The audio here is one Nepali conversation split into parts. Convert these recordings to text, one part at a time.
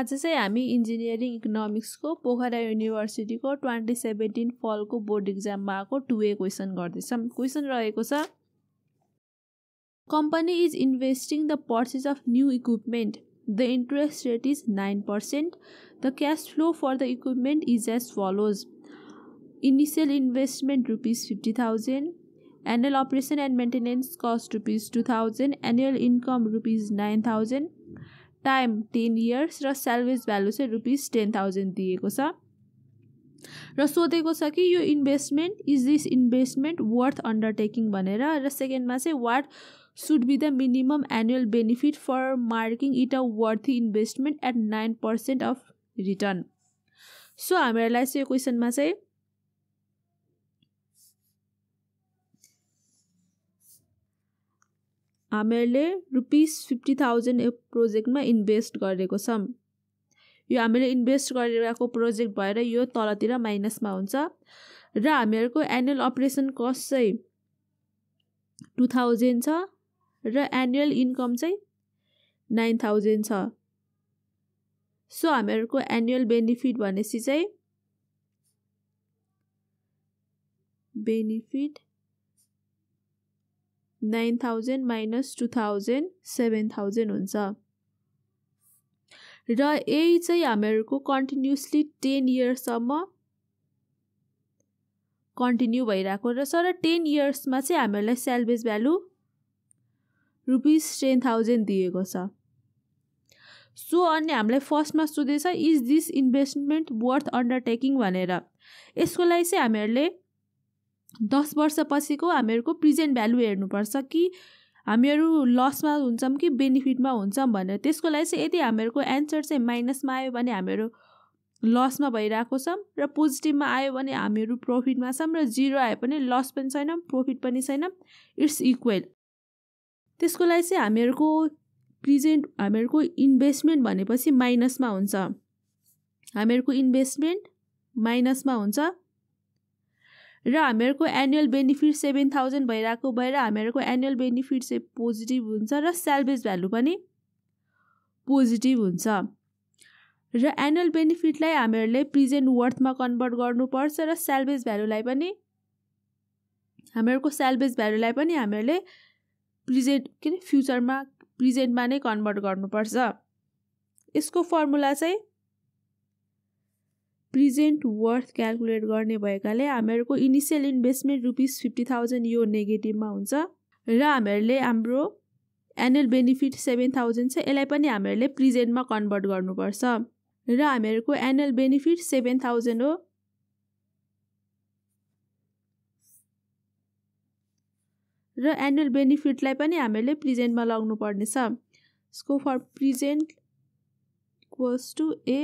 आज हामी इन्जिनियरिङ इकोनोमिक्सको पोखरा युनिभर्सिटीको ट्वेन्टी सेभेन्टिन फलको बोर्ड इक्जाममा आएको टु ए क्वेसन गर्दैछौँ क्वेसन रहेको is investing the purchase of new equipment the interest rate is nine percent the cash flow for the equipment is as follows initial investment rupees fifty thousand annual operation and maintenance cost rupees two thousand annual income rupees nine thousand time ten years र सेल्भेज भ्यालु चाहिँ रुपिस टेन थाउजन्ड दिएको छ। र सोधेको छ कि यो investment is this investment worth undertaking भनेर? र सेकेन्डमा चाहिँ what should be the minimum annual benefit for marking it a worthy investment at nine percent of return? So हामीहरूलाई चाहिँ यो क्वेसनमा चाहिँ हामीहरूले रुपिस फिफ्टी थाउजन्ड प्रोजेक्टमा इन्भेस्ट गरेको छौँ। यो हामीले इन्भेस्ट गरिरहेको प्रोजेक्ट भएर यो तलतिर माइनसमा हुन्छ। र हामीहरूको एनुअल अपरेसन कस्ट चाहिँ टु थाउजन्ड छ र एनुअल इन्कम चाहिँ नाइन थाउजन्ड छ। सो हामीहरूको एनुअल बेनिफिट भनेपछि चाहिँ benefit nine thousand minus two thousand seven thousand हुन्छ। र यही चाहिँ हामीहरूको कन्टिन्युसली टेन इयर्ससम्म कन्टिन्यू भइरहेको रहेछ र टेन इयर्समा चाहिँ हामीहरूलाई salvage value rupees ten thousand दिएको छ। सो अनि हामीलाई फर्स्टमा सोधेछ is this investment worth undertaking? भनेर। यसको लागि चाहिँ हामीहरूले दस वर्षपछिको हामीहरूको प्रेजेन्ट भ्यालु हेर्नुपर्छ कि हामीहरू लसमा हुन्छौँ कि बेनिफिटमा हुन्छौँ भनेर। त्यसको लागि चाहिँ यदि हामीहरूको एन्सर चाहिँ माइनसमा आयो भने हामीहरू लसमा भइरहेको छौँ र पोजिटिभमा आयो भने हामीहरू प्रफिटमा छौँ र जिरो आयो भने लस पनि छैन प्रफिट पनि छैन इट्स इक्वेल। त्यसको लागि चाहिँ हामीहरूको प्रेजेन्ट हामीहरूको इन्भेस्टमेन्ट भनेपछि माइनसमा हुन्छ। हामीहरूको इन्भेस्टमेन्ट माइनसमा हुन्छ। र हामीहरूको एनुअल बेनिफिट सेभेन थाउजन्ड भइरहेको भएर हामीहरूको एनुअल बेनिफिट चाहिँ पोजिटिभ हुन्छ र सेल्भेज भ्यालु पनि पोजिटिभ हुन्छ। र एनुअल बेनिफिटलाई हामीहरूले प्रेजेन्ट वर्थमा कन्भर्ट गर्नुपर्छ र सेल्भेज भ्यालुलाई पनि हामीहरूको सेल्भेज भ्यालुलाई पनि हामीहरूले प्रिजेन्ट के अरे फ्युचरमा प्रेजेन्टमा नै कन्भर्ट गर्नुपर्छ। यसको फर्मुला चाहिँ प्रेजेन्ट वर्थ क्यालकुलेट गर्ने भएकाले हामीहरूको initial investment rupees fifty thousand यो नेगेटिभमा हुन्छ र हामीहरूले हाम्रो एनुअल बेनिफिट सेभेन थाउजन्ड छ यसलाई पनि हामीहरूले प्रेजेन्टमा कन्भर्ट गर्नुपर्छ र हामीहरूको एनुअल बेनिफिट सेभेन थाउजन्ड हो। र एनुअल बेनिफिटलाई पनि हामीहरूले प्रेजेन्टमा लगाउनु पर्नेछ यसको for present equals to A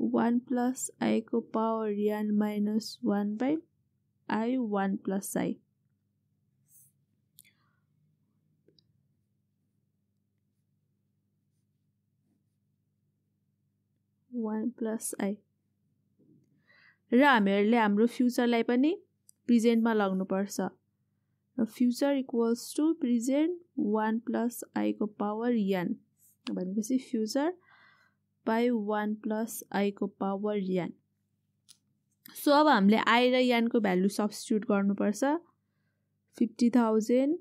one plus आईको power N minus one by I one plus I. One plus I. र हामीहरूले हाम्रो फ्युचरलाई पनि प्रेजेन्टमा लाग्नुपर्छ र future equals to present one plus आईको power N. भनेपछि फ्युचर बाई वान प्लस आईको पावर यान। सो अब हामीले आई र यानको भ्यालु सब्सटिट्युट गर्नुपर्छ। Fifty thousand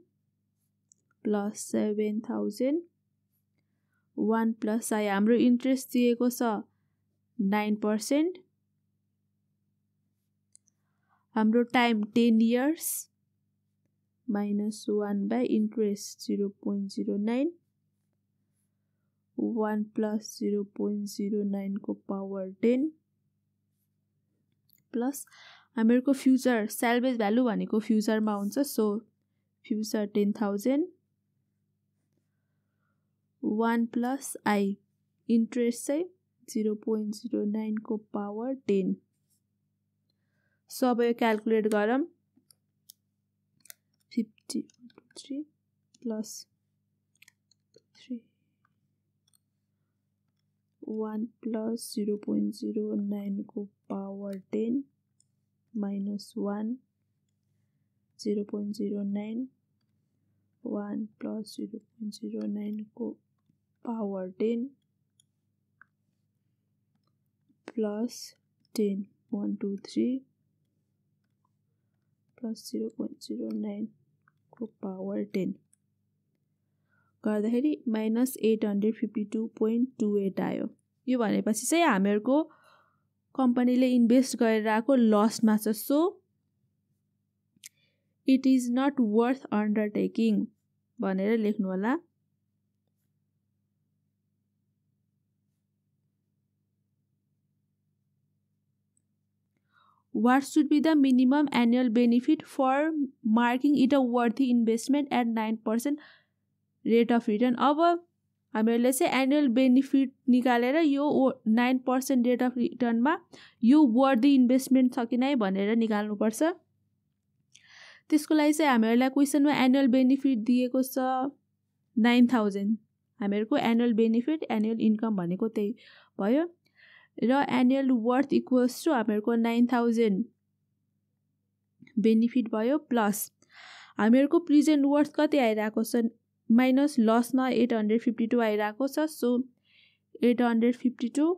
plus seven thousand one plus I हाम्रो इन्ट्रेस्ट दिएको छ नाइन पर्सेन्ट। हाम्रो time ten years minus one by interest zero point zero nine. One plus zero zero nine को पावर टेन प्लस हमीर हामीहरूको फ्युचर सेल्भेज भ्यालु भनेको फ्युचरमा हुन्छ so future ten thousand one plus I interest चाहिँ जिरो पोइन्ट जिरो नाइनको पावर टेन। सो अब यो क्यालकुलेट गरौँ fifty three plus one plus zero point zero नाइनको power ten minus one zero point zero nine one plus zero point zero नाइनको power ten plus ten one two three plus zero point zero नाइनको power ten गर्दाखेरि minus eight hundred fifty two point two eight आयो। यो भनेपछि चाहिँ हामीहरूको कम्पनीले इन्भेस्ट गरेर आएको लसमा छ। So it is not worth undertaking भनेर लेख्नु होला। What should be the minimum annual benefit for marking it a worthy investment at nine percent rate of return अब हामीहरूले चाहिँ एनुअल बेनिफिट निकालेर यो नाइन पर्सेन्ट रेट अफ रिटर्नमा यो वर्दी इन्भेस्टमेन्ट छ कि नै भनेर निकाल्नुपर्छ। त्यसको लागि चाहिँ हामीहरूलाई क्वेसनमा एनुअल बेनिफिट दिएको छ नाइन थाउजन्ड हामीहरूको एनुअल बेनिफिट एनुअल इन्कम भनेको त्यही भयो। र एनुअल वर्थ इक्वल्स टु हामीहरूको नाइन थाउजन्ड बेनिफिट भयो प्लस हामीहरूको प्रिजेन्ट वर्थ कति आइरहेको छ माइनस लसमा एट हन्ड्रेड फिफ्टी टू आइरहेको छ। So eight hundred fifty two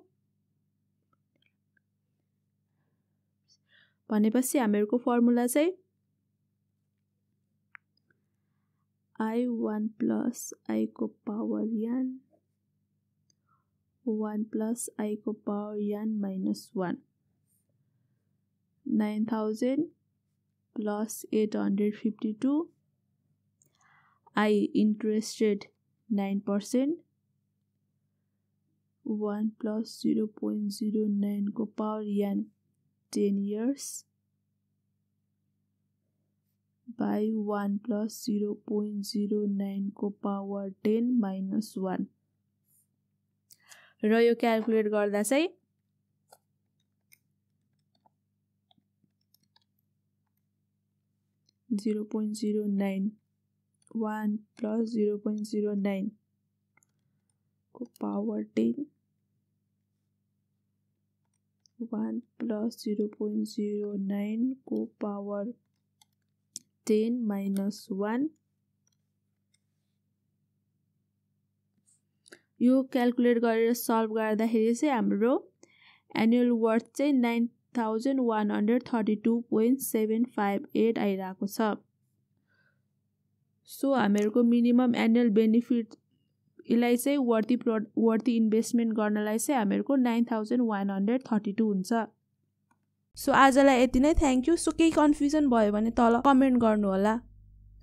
भनेपछि हामीहरूको फर्मुला चाहिँ आई वान प्लस आईको power N one plus आईको power N minus one nine thousand plus eight hundred fifty two I interest rate nine percent one plus zero point zero नाइनको power N ten years by one plus zero point zero नाइनको power ten minus one र यो क्यालकुलेट गर्दा चाहिँ zero point zero nine one plus zero point zero नाइनको power ten one plus zero point zero नाइनको power ten minus one यो क्यालकुलेट गरेर सल्भ गर्दाखेरि चाहिँ हाम्रो एनुअल वर्थ चाहिँ nine thousand one hundred thirty two point seven five eight आइरहेको छ। सो हामीहरूको मिनिमम एनुअल बेनिफिट यसलाई चाहिँ वर्थी प्र वर्थी इन्भेस्टमेन्ट गर्नलाई चाहिँ हामीहरूको nine thousand one hundred thirty two हुन्छ। सो आजलाई यति नै। थ्याङ्क यू सो केही कन्फ्युजन भयो भने तल कमेन्ट गर्नु होला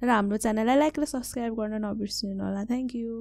र हाम्रो च्यानललाई लाइक र सब्सक्राइब गर्न नबिर्सिनु होला थ्याङ्क यू